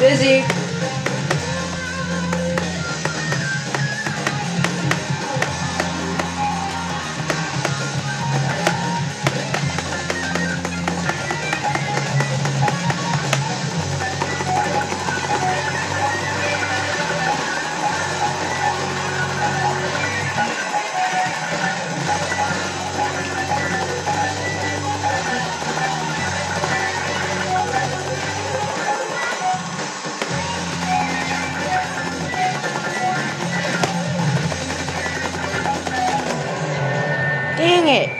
Busy. it.